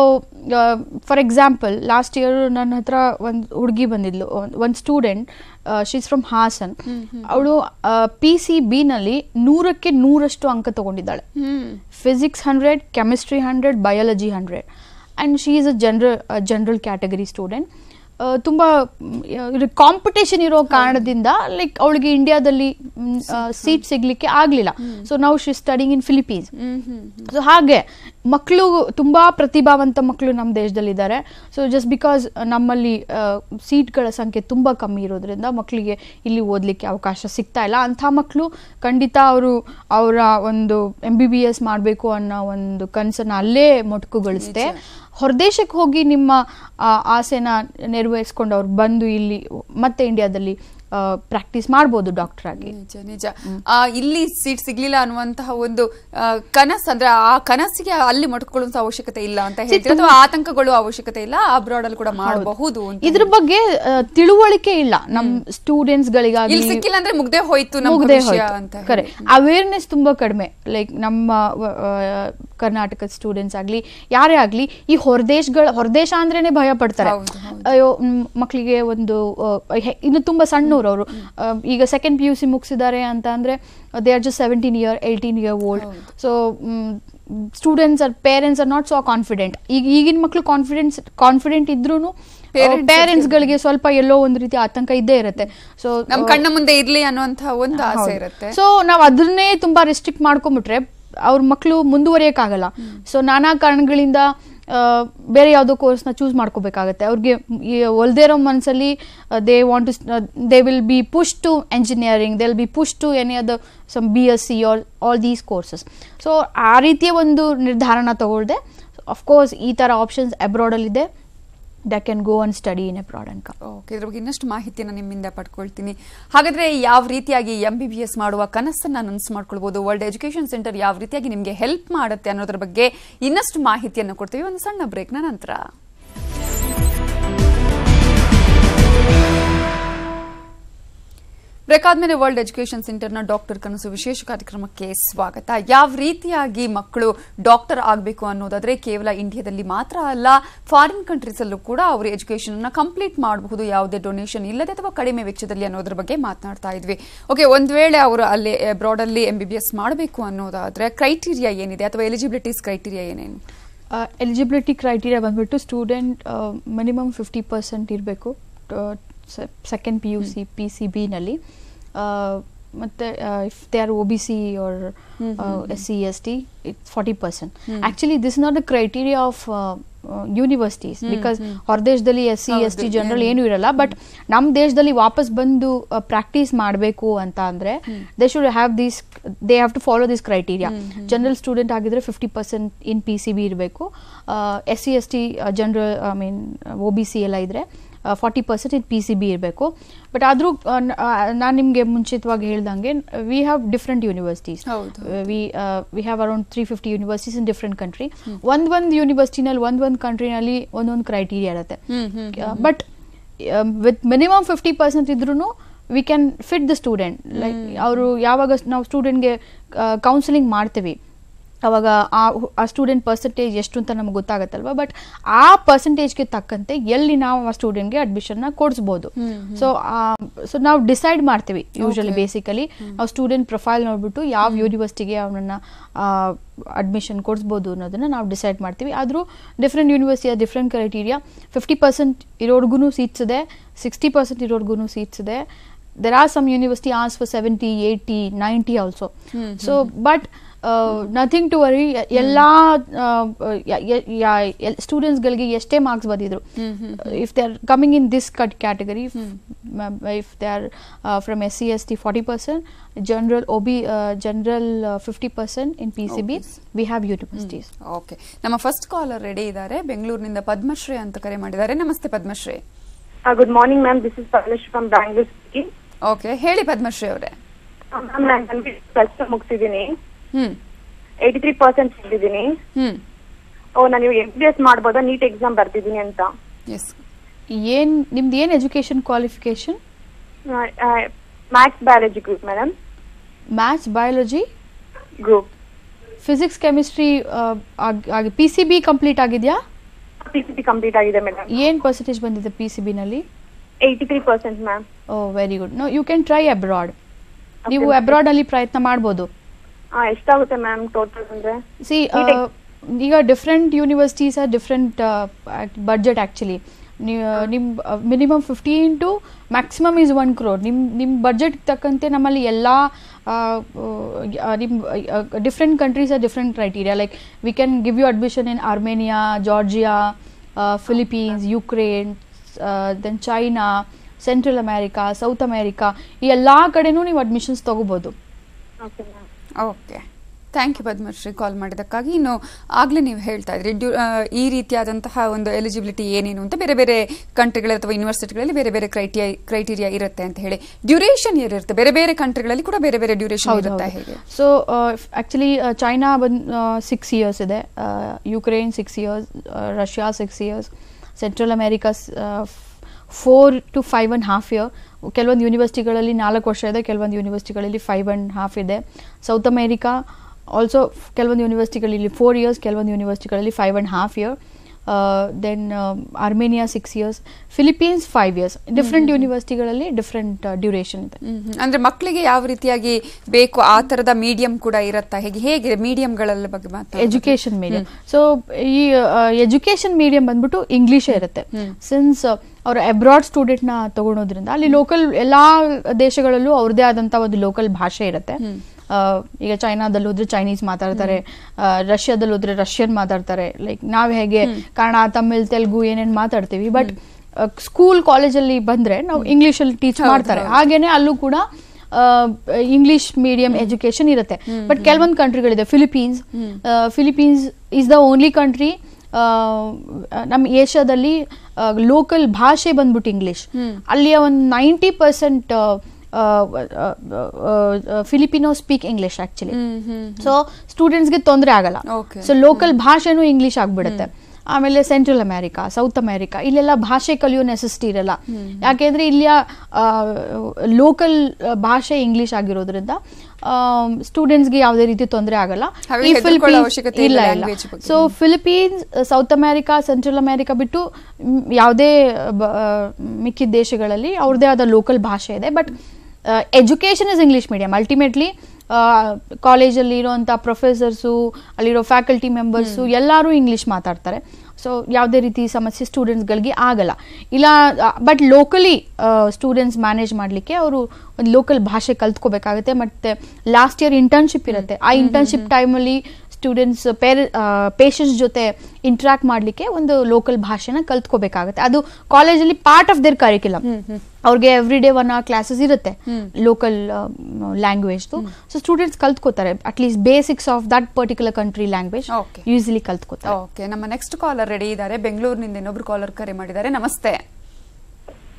for example last year ನನ್ನ ಹತ್ರ ಒಂದು ಹುಡುಗಿ ಬಂದಿದ್ಲು ಒಂದು ಸ್ಟೂಡೆಂಟ್ ಶೀಸ್ ಫ್ರಮ್ ಹಾಸನ್ ಅವಳು ಪಿ ಸಿ ಬಿ ನಲ್ಲಿ ನೂರಕ್ಕೆ ನೂರಷ್ಟು ಅಂಕ ತಗೊಂಡಿದ್ದಾಳೆ. Physics hundred chemistry hundred biology hundred and she is a general general category student ತುಂಬ ಕಾಂಪಿಟೇಷನ್ ಇರೋ ಕಾರಣದಿಂದ ಲೈಕ್ ಅವಳಿಗೆ ಇಂಡಿಯಾದಲ್ಲಿ ಸೀಟ್ ಸಿಗ್ಲಿಕ್ಕೆ ಆಗಲಿಲ್ಲ. ಸೊ ನಾವು she studying in Philippines so ಹಾಗೆ ಮಕ್ಕಳು ತುಂಬಾ ಪ್ರತಿಭಾವಂತ ಮಕ್ಕಳು ನಮ್ಮ ದೇಶದಲ್ಲಿದ್ದಾರೆ. ಸೊ ಜಸ್ಟ್ ಬಿಕಾಸ್ ನಮ್ಮಲ್ಲಿ ಸೀಟ್ಗಳ ಸಂಖ್ಯೆ ತುಂಬಾ ಕಮ್ಮಿ ಇರೋದ್ರಿಂದ ಮಕ್ಕಳಿಗೆ ಇಲ್ಲಿ ಓದಲಿಕ್ಕೆ ಅವಕಾಶ ಸಿಗ್ತಾ ಇಲ್ಲ. ಅಂಥ ಮಕ್ಕಳು ಖಂಡಿತ ಅವರು ಅವರ ಒಂದು ಎಂ ಬಿ ಬಿ ಎಸ್ ಮಾಡಬೇಕು ಅನ್ನೋ ಒಂದು ಕನಸನ್ನು ಅಲ್ಲೇ ಮೊಟಕುಗೊಳಿಸಿದೆ. ಹೊರದೇಶಕ್ಕೆ ಹೋಗಿ ನಿಮ್ಮ ಆಸೆನ ನೆರವೇರಿಸ್ಕೊಂಡು ಅವ್ರು ಬಂದು ಇಲ್ಲಿ ಮತ್ತೆ ಇಂಡಿಯಾದಲ್ಲಿ ಪ್ರಾಕ್ಟೀಸ್ ಮಾಡ್ಬೋದು ಡಾಕ್ಟರ್ ಆಗಿ. ನಿಜ ನಿಜ. ಆ, ಇಲ್ಲಿ ಸೀಟ್ ಸಿಗ್ಲಿಲ್ಲ ಅನ್ನುವಂತಹ ಒಂದು ಕನಸು ಅಂದ್ರೆ ಆ ಕನಸಿಗೆ ಅಲ್ಲಿ ಮಟ್ಕೊಳ್ಳುವಂತ ಅವಶ್ಯಕತೆ ಇಲ್ಲ ಅಂತ ಹೇಳ್ತೀವಿ ಅಥವಾ ಆತಂಕಗಳು ಅವಶ್ಯಕತೆ ಇಲ್ಲ ಅಬ್ರಾಡ್ ಅಲ್ಲಿ ಕೂಡ ಮಾಡಬಹುದು ಇದ್ರ ಬಗ್ಗೆ ತಿಳುವಳಿಕೆ ಇಲ್ಲ. ನಮ್ ಸ್ಟೂಡೆಂಟ್ಸ್ ಗಳಿಗಾಗಿ ಸಿಕ್ಕಿಲ್ಲ ಅಂದ್ರೆ ಮುಗ್ದೇ ಹೋಯ್ತು ನಮ್ಮ ಮುಗ್ದೇ ಅಂತ ಕರೆ ಅವೇರ್ನೆಸ್ ತುಂಬಾ ಕಡಿಮೆ. ಲೈಕ್ ನಮ್ಮ ಕರ್ನಾಟಕ ಕರ್ನಾಟಕದ ಸ್ಟೂಡೆಂಟ್ಸ್ ಆಗ್ಲಿ ಯಾರೇ ಆಗ್ಲಿ ಈ ಹೊರದೇಶಗಳ ಹೊರದೇಶ ಅಂದ್ರೇನೆ ಭಯ ಪಡ್ತಾರೆ. ಅಯ್ಯೋ ಮಕ್ಕಳಿಗೆ ಒಂದು ಇನ್ನು ತುಂಬಾ ಸಣ್ಣವ್ರು ಅವರು ಈಗ ಸೆಕೆಂಡ್ ಪಿ ಯು ಸಿ ಮುಗಿಸಿದ್ದಾರೆ ಅಂತ ಅಂದರೆ they are just seventeen year eighteen year old so students are parents are not so confident ಈಗ ಈಗಿನ ಮಕ್ಕಳು ಕಾನ್ಫಿಡೆನ್ಸ್ ಕಾನ್ಫಿಡೆಂಟ್ ಇದ್ರೂ ಪೇರೆಂಟ್ಸ್ಗಳಿಗೆ ಪೇರೆಂಟ್ಸ್ ಗಳಿಗೆ ಸ್ವಲ್ಪ ಎಲ್ಲೋ ಒಂದು ರೀತಿ ಆತಂಕ ಇದ್ದೇ ಇರುತ್ತೆ. ಸೊ ನಮ್ಮ ಕಣ್ಣ ಮುಂದೆ ಇರ್ಲಿ ಅನ್ನುವಂಥ ಒಂದು ಆಸೆ ಇರುತ್ತೆ. ಸೊ ನಾವು ಅದನ್ನೇ ತುಂಬಾ ರೆಸ್ಟ್ರಿಕ್ಟ್ ಮಾಡ್ಕೊಂಬಿಟ್ರೆ ಅವ್ರ ಮಕ್ಕಳು ಮುಂದುವರಿಯೋಕ್ಕಾಗಲ್ಲ. ಸೊ ನಾನಾ ಕಾರಣಗಳಿಂದ ಬೇರೆ ಯಾವುದೋ ಕೋರ್ಸ್ನ ಚೂಸ್ ಮಾಡ್ಕೋಬೇಕಾಗತ್ತೆ. ಅವ್ರಿಗೆ ಒಲ್ದೇ ಇರೋ ಮನಸ್ಸಲ್ಲಿ they want to they will be push to engineering they will be push to any other some B S C are all these courses so ಆ ರೀತಿಯ ಒಂದು ನಿರ್ಧಾರನ ತಗೊಳ್ದೆ ಅಫ್ಕೋರ್ಸ್ ಈ ಥರ options ಅಬ್ರಾಡಲ್ಲಿದೆ they can go and study in and come. Okay ಇದ್ರ ಬಗ್ಗೆ ಇನ್ನಷ್ಟು ಮಾಹಿತಿಯನ್ನು ನಿಮ್ಮಿಂದ ಪಡ್ಕೊಳ್ತೀನಿ. ಹಾಗಾದ್ರೆ ಯಾವ ರೀತಿಯಾಗಿ ಎಂ ಬಿ ಬಿ ಎಸ್ ಮಾಡುವ ಕನಸನ್ನ ನನಸು ಮಾಡ್ಕೊಳ್ಬಹುದು ವರ್ಲ್ಡ್ ಎಜುಕೇಶನ್ ಸೆಂಟರ್ ಯಾವ ರೀತಿಯಾಗಿ ನಿಮಗೆ ಹೆಲ್ಪ್ ಮಾಡುತ್ತೆ ಅನ್ನೋದ್ರ ಬಗ್ಗೆ ಇನ್ನಷ್ಟು ಮಾಹಿತಿಯನ್ನು ಕೊಡ್ತೀವಿ. ಒಂದು ಸಣ್ಣ ಬ್ರೇಕ್ನ ನಂತರ. ಬ್ರೇಕ್ ವರ್ಲ್ಡ್ ಎಜುಕೇಷನ್ ಸೆಂಟರ್ನ ಡಾಕ್ಟರ್ ಕನಸು ವಿಶೇಷ ಕಾರ್ಯಕ್ರಮಕ್ಕೆ ಸ್ವಾಗತ. ಯಾವ ರೀತಿಯಾಗಿ ಮಕ್ಕಳು ಡಾಕ್ಟರ್ ಆಗಬೇಕು ಅನ್ನೋದಾದ್ರೆ ಕೇವಲ ಇಂಡಿಯಾದಲ್ಲಿ ಮಾತ್ರ ಅಲ್ಲ ಫಾರಿನ್ ಕಂಟ್ರೀಸಲ್ಲೂ ಕೂಡ ಅವರು ಎಜುಕೇಷನ್ ಅನ್ನು ಕಂಪ್ಲೀಟ್ ಮಾಡಬಹುದು. ಯಾವುದೇ ಡೊನೇಷನ್ ಇಲ್ಲದೆ ಅಥವಾ ಕಡಿಮೆ ವೆಚ್ಚದಲ್ಲಿ ಅನ್ನೋದ್ರ ಬಗ್ಗೆ ಮಾತನಾಡ್ತಾ ಇದ್ವಿ. ಓಕೆ ಒಂದ್ ವೇಳೆ ಅವರು ಅಲ್ಲಿ ಅಬ್ರಾಡ್ ಅಲ್ಲಿ ಎಂ ಬಿ ಬಿ ಎಸ್ ಮಾಡಬೇಕು ಅನ್ನೋದಾದ್ರೆ ಕ್ರೈಟೀರಿಯಾ ಏನಿದೆ ಅಥವಾ ಎಲಿಜಿಬಿಲಿಟೀಸ್ ಕ್ರೈಟೀರಿಯಾ ಏನೇನು? ಎಲಿಜಿಬಿಲಿಟಿ ಕ್ರೈಟೀರಿಯಾ ಬಂದ್ಬಿಟ್ಟು ಸ್ಟೂಡೆಂಟ್ ಮಿನಿಮಮ್ ಫಿಫ್ಟಿ ಪರ್ಸೆಂಟ್ ಇರಬೇಕು. Second P U C P C ಬಿನಲ್ಲಿ ಮತ್ತೆ if they are O B C or S C S T it's forty percent actually this not the criteria of universities because ಹೊರದೇಶದಲ್ಲಿ S C S T general ಏನೂ ಇರಲ್ಲ but ನಮ್ಮ ದೇಶದಲ್ಲಿ ವಾಪಸ್ ಬಂದು practice ಮಾಡಬೇಕು ಅಂತ ಅಂದರೆ they should have these they have to follow this criteria general student ಆಗಿದ್ರೆ fifty percent in P C B ಇರಬೇಕು. S C S T general I mean O B C ಎಲ್ಲ ಇದ್ರೆ forty percent in P C B ಇರಬೇಕು. But ಆದರೂ ನಾನು ನಿಮಗೆ ಮುಂಚಿತವಾಗಿ ಹೇಳ್ದಂಗೆ we have different universities. We we have around three fifty universities in different country ಒಂದ್ ಒಂದು ಯೂನಿವರ್ಸಿಟಿನಲ್ಲಿ ಒಂದೊಂದು ಒಂದು ಕಂಟ್ರಿನಲ್ಲಿ ಒಂದೊಂದು ಕ್ರೈಟೀರಿಯಾ ಇರುತ್ತೆ. But with minimum fifty percent ಇದ್ರೂ we can fit the student like ಅವರು ಯಾವಾಗ ನಾವು ಸ್ಟೂಡೆಂಟ್ಗೆ ಕೌನ್ಸಿಲಿಂಗ್ ಮಾಡ್ತೀವಿ. ಅವಾಗ ಆ ಆ ಸ್ಟೂಡೆಂಟ್ ಪರ್ಸೆಂಟೇಜ್ ಎಷ್ಟು ಅಂತ ನಮ್ಗೆ ಗೊತ್ತಾಗತ್ತಲ್ವಾ? ಬಟ್ ಆ ಪರ್ಸೆಂಟೇಜ್ಗೆ ತಕ್ಕಂತೆ ಎಲ್ಲಿ ನಾವು ಆ ಸ್ಟೂಡೆಂಟ್ಗೆ ಅಡ್ಮಿಷನ್ನ ಕೊಡಿಸ್ಬೋದು. ಸೊ ಸೊ ನಾವು ಡಿಸೈಡ್ ಮಾಡ್ತೀವಿ ಯೂಶಲಿ ಬೇಸಿಕಲಿ ನಾವು ಸ್ಟೂಡೆಂಟ್ ಪ್ರೊಫೈಲ್ ನೋಡ್ಬಿಟ್ಟು ಯಾವ ಯೂನಿವರ್ಸಿಟಿಗೆ ಅವನನ್ನು ಅಡ್ಮಿಷನ್ ಕೊಡಿಸ್ಬೋದು ಅನ್ನೋದನ್ನ ನಾವು ಡಿಸೈಡ್ ಮಾಡ್ತೀವಿ. ಆದರೂ ಡಿಫ್ರೆಂಟ್ ಯೂನಿವರ್ಸಿಟಿಯ ಡಿಫ್ರೆಂಟ್ ಕ್ರೈಟೀರಿಯಾ ಫಿಫ್ಟಿ ಪರ್ಸೆಂಟ್ ಇರೋರ್ಗು ಸೀಟ್ಸ್ ಇದೆ ಸಿಕ್ಸ್ಟಿ ಪರ್ಸೆಂಟ್ ಇರೋರ್ಗು ಸೀಟ್ಸ್ ಇದೆ. There are some university asks for 70 80 90 also. so but uh, to worry ಎಲ್ಲಾ ಎಲ್ಲ ಸ್ಟೂಡೆಂಟ್ಸ್ಗಳಿಗೆ ಎಷ್ಟೇ ಮಾರ್ಕ್ಸ್ ಬಂದಿದ್ರು if they are coming in this cut category if they are from S C S T forty percent general O B general fifty percent in P C B we have universities okay ನಮ್ಮ first caller ready ಇದ್ದಾರೆ ಬೆಂಗಳೂರಿನಿಂದ ಪದ್ಮಶ್ರೀ ಅಂತ ಕರೆ ಮಾಡಿದ್ದಾರೆ. ನಮಸ್ತೆ Padmashri. Good morning ma'am this is Padmashri from Bangalore Bangalore speaking. Okay ಹೇಳಿ ಪದ್ಮಶ್ರೀ ಅವರೇ. Ma'am ನಾನು ಮುಗಿಸಿದ್ದೀನಿ. ಏಯ್ಟಿ ತ್ರೀ ಪರ್ಸೆಂಟ್ ಇದ್ದೀನಿ ಹ್ಮ್. ಓ ನಾನು ಎಂ ಬಿ ಎಸ್ ಮಾಡ್ಬೋದಾ? ನೀಟ್ ಎಕ್ಸಾಮ್ ಬರ್ತಿದ್ದೀನಿ ಅಂತ. ಎಸ್ ಏನ್ ನಿಮ್ದು ಏನ್ education qualification maths biology group madam maths biology group physics chemistry ಆಗಿ ಪಿ ಸಿ ಬಿ ಕಂಪ್ಲೀಟ್ ಆಗಿದೆಯಾ? ಪಿ ಸಿ ಬಿ ಕಂಪ್ಲೀಟ್ ಆಗಿದೆ ಮೇಡಮ್ ಏನ್ ಪರ್ಸೆಂಟೇಜ್ ಬಂದಿದೆ P C ಬಿನಲ್ಲಿ eighty three percent ma'am oh very good no you can try abroad ನೀವು ಅಬ್ರಾಡಲ್ಲಿ ಪ್ರಯತ್ನ ಮಾಡ್ಬೋದು. ಎಷ್ಟಾಗುತ್ತೆ ಮ್ಯಾಮ್ ಟೋಟಲ್ ಅಂದ್ರೆ? ಸಿ Neat ಈಗ different universities are different budget actually ನಿಮ್ minimum fifteen to maximum is one crore ನಿಮ್ ನಿಮ್ ಬಡ್ಜೆಟ್ ತಕ್ಕಂತೆ ನಮ್ಮಲ್ಲಿ ಎಲ್ಲ ನಿಮ್ different countries are different criteria like we can give you admission in Armenia Georgia Philippines Ukraine then China Central America South America ಈ ಎಲ್ಲ ಕಡೆನೂ ನೀವು ಅಡ್ಮಿಷನ್ಸ್ ತಗೋಬೋದು. Okay. Thank you Padmashri call ಮಾಡಿದ್ದಕ್ಕಾಗಿ. ಇನ್ನು ಆಗಲೇ ನೀವು ಹೇಳ್ತಾ ಇದ್ರಿ ಡ್ಯೂ ಈ ರೀತಿಯಾದಂತಹ ಒಂದು ಎಲಿಜಿಬಿಲಿಟಿ ಏನೇನು ಅಂತ ಬೇರೆ ಬೇರೆ ಕಂಟ್ರಿಗಳ ಅಥವಾ ಯೂನಿವರ್ಸಿಟಿಗಳಲ್ಲಿ ಬೇರೆ ಬೇರೆ ಕ್ರೈಟಿಯಾ ಕ್ರೈಟೀರಿಯಾ ಇರುತ್ತೆ ಅಂತ ಹೇಳಿ. ಡ್ಯೂರೇಷನ್ ಏನಿರುತ್ತೆ? ಬೇರೆ ಬೇರೆ ಕಂಟ್ರಿಗಳಲ್ಲಿ ಕೂಡ ಬೇರೆ ಬೇರೆ ಡ್ಯೂರೇಷನ್ ಇರುತ್ತೆ ಹೇಗೆ? ಸೊ ಆ್ಯಕ್ಚುಲಿ ಚೈನಾ ಬಂದು ಸಿಕ್ಸ್ ಇಯರ್ಸ್ ಇದೆ. Ukraine six years Russia six years Central America four to five and half year ಕೆಲವೊಂದು ಯೂನಿವರ್ಸಿಟಿಗಳಲ್ಲಿ ನಾಲ್ಕು ವರ್ಷ ಇದೆ ಕೆಲವೊಂದು ಯೂನಿವರ್ಸಿಟಿಗಳಲ್ಲಿ ಫೈವ್ ಆ್ಯಂಡ್ ಹಾಫ್ ಇದೆ. ಸೌತ್ ಅಮೇರಿಕಾ ಆಲ್ಸೋ ಕೆಲವೊಂದು ಯೂನಿವರ್ಸಿಟಿಗಳಲ್ಲಿ ಫೋರ್ ಇಯರ್ಸ್ ಕೆಲವೊಂದು ಯೂನಿವರ್ಸಿಟಿಗಳಲ್ಲಿ five and half year then Armenia six years Philippines five years different ಯೂನಿವರ್ಸಿಟಿಗಳಲ್ಲಿ different duration ಇದೆ. ಹ್ಮ್. ಅಂದ್ರೆ ಮಕ್ಕಳಿಗೆ ಯಾವ ರೀತಿಯಾಗಿ ಬೇಕು ಆ ಥರದ ಮೀಡಿಯಂ ಕೂಡ ಇರುತ್ತಾ? ಹೇಗೆ ಹೇಗೆ ಮೀಡಿಯಂಗಳೆಲ್ಲ ಬಗ್ಗೆ ಮಾತಾಡೋದು? ಎಜುಕೇಶನ್ ಮೀಡಿಯಂ ಸೊ ಈ ಎಜುಕೇಶನ್ ಮೀಡಿಯಂ ಬಂದ್ಬಿಟ್ಟು ಇಂಗ್ಲಿಷೇ ಇರುತ್ತೆ. ಸಿನ್ಸ್ ಅವರು ಅಬ್ರಾಡ್ ಸ್ಟೂಡೆಂಟ್ನ ನ ತಗೊಳೋದ್ರಿಂದ ಅಲ್ಲಿ ಲೋಕಲ್ ಎಲ್ಲಾ ದೇಶಗಳಲ್ಲೂ ಅವ್ರದೇ ಆದಂತ ಒಂದು ಲೋಕಲ್ ಭಾಷೆ ಇರುತ್ತೆ. ಈಗ ಚೈನಾದಲ್ಲಿ ಹೋದ್ರೆ ಚೈನೀಸ್ ಮಾತಾಡ್ತಾರೆ ರಷ್ಯಾದಲ್ಲಿ ಹೋದ್ರೆ ರಷ್ಯನ್ ಮಾತಾಡ್ತಾರೆ. ಲೈಕ್ ನಾವ್ ಹೇಗೆ ಕನ್ನಡ ತಮಿಳ್ ತೆಲುಗು ಏನೇನು ಮಾತಾಡ್ತೀವಿ ಬಟ್ ಸ್ಕೂಲ್ ಕಾಲೇಜಲ್ಲಿ ಬಂದ್ರೆ ನಾವು ಇಂಗ್ಲಿಷ್ ಅಲ್ಲಿ ಟೀಚ್ ಮಾಡ್ತಾರೆ. ಹಾಗೇನೆ ಅಲ್ಲೂ ಕೂಡ ಇಂಗ್ಲಿಷ್ ಮೀಡಿಯಂ ಎಜುಕೇಶನ್ ಇರುತ್ತೆ. ಬಟ್ ಕೆಲವೊಂದು ಕಂಟ್ರಿಗಳಿದೆ Philippines Philippines is the only country ನಮ್ಮ ಏಷ್ಯಾದಲ್ಲಿ ಲೋಕಲ್ ಭಾಷೆ ಬಂದ್ಬಿಟ್ಟು ಇಂಗ್ಲಿಷ್ ಅಲ್ಲಿಯ ಒಂದು ninety percent Filipino speak English actually so ಸ್ಟೂಡೆಂಟ್ಸ್ಗೆ ತೊಂದರೆ ಆಗಲ್ಲ. ಸೊ ಲೋಕಲ್ ಭಾಷೆನೂ ಇಂಗ್ಲಿಷ್ ಆಗ್ಬಿಡುತ್ತೆ. ಆಮೇಲೆ ಸೆಂಟ್ರಲ್ ಅಮೆರಿಕಾ ಸೌತ್ ಅಮೆರಿಕಾ ಇಲ್ಲೆಲ್ಲ ಭಾಷೆ ಕಲಿಯೋ ನೆಸೆಸಿಟಿ ಇರಲ್ಲ. ಯಾಕೆಂದ್ರೆ ಇಲ್ಲಿಯ ಲೋಕಲ್ ಭಾಷೆ ಇಂಗ್ಲಿಷ್ ಆಗಿರೋದ್ರಿಂದ ಸ್ಟೂಡೆಂಟ್ಸ್ಗೆ ಯಾವುದೇ ರೀತಿ ತೊಂದರೆ ಆಗಲ್ಲ. ಈ ಫಿಲಿಪೀನ್ಸ್ ಇಲ್ಲ ಇಲ್ಲ. So Philippines south America central America ಬಿಟ್ಟು ಯಾವುದೇ ಮಿಕ್ಕಿದ ದೇಶಗಳಲ್ಲಿ ಅವ್ರದ್ದೇ ಆದ ಲೋಕಲ್ ಭಾಷೆ ಇದೆ. But education is English medium ultimately ಕಾಲೇಜಲ್ಲಿ ಇರೋವಂಥ ಪ್ರೊಫೆಸರ್ಸು ಅಲ್ಲಿರೋ ಫ್ಯಾಕಲ್ಟಿ ಮೆಂಬರ್ಸು ಎಲ್ಲರೂ ಇಂಗ್ಲಿಷ್ ಮಾತಾಡ್ತಾರೆ. ಸೊ ಯಾವುದೇ ರೀತಿ ಸಮಸ್ಯೆ ಸ್ಟೂಡೆಂಟ್ಸ್ಗಳಿಗೆ ಆಗಲ್ಲ. ಇಲ್ಲ ಬಟ್ ಲೋಕಲಿ ಸ್ಟೂಡೆಂಟ್ಸ್ ಮ್ಯಾನೇಜ್ ಮಾಡಲಿಕ್ಕೆ ಅವರು ಒಂದು ಲೋಕಲ್ ಭಾಷೆ ಕಲ್ತ್ಕೋಬೇಕಾಗುತ್ತೆ. ಮತ್ತು ಲಾಸ್ಟ್ ಇಯರ್ ಇಂಟರ್ನ್ಶಿಪ್ ಇರುತ್ತೆ. ಆ ಇಂಟರ್ನ್ಶಿಪ್ ಟೈಮಲ್ಲಿ ಸ್ಟೂಡೆಂಟ್ಸ್ ಪೇರೆ ಪೇಷಂಟ್ಸ್ ಜೊತೆ ಇಂಟ್ರಾಕ್ಟ್ ಮಾಡಲಿಕ್ಕೆ ಒಂದು ಲೋಕಲ್ ಭಾಷೆನ ಕಲ್ತ್ಕೋಬೇಕಾಗುತ್ತೆ. ಅದು ಕಾಲೇಜಲ್ಲಿ ಪಾರ್ಟ್ ಆಫ್ ದೇರ್ ಕರಿಕ್ಯುಲಮ್ ಅವ್ರಿಗೆ every day one hour classes ಇರುತ್ತೆ ಲೋಕಲ್ ಲ್ಯಾಂಗ್ವೇಜ್ದು so students ಕಲ್ತ್ಕೋತಾರೆ. At least basics of that particular country language usually ಕಲ್ತ್ಕೋತಾರೆ. Okay ನಮ್ಮ ನೆಕ್ಸ್ಟ್ ಕಾಲರ್ ರೆಡಿ ಇದ್ದಾರೆ. ಬೆಂಗಳೂರಿನಿಂದ ಇನ್ನೊಬ್ರು ಕಾಲರ್ ಕರೆ ಮಾಡಿದ್ದಾರೆ. ನಮಸ್ತೆ.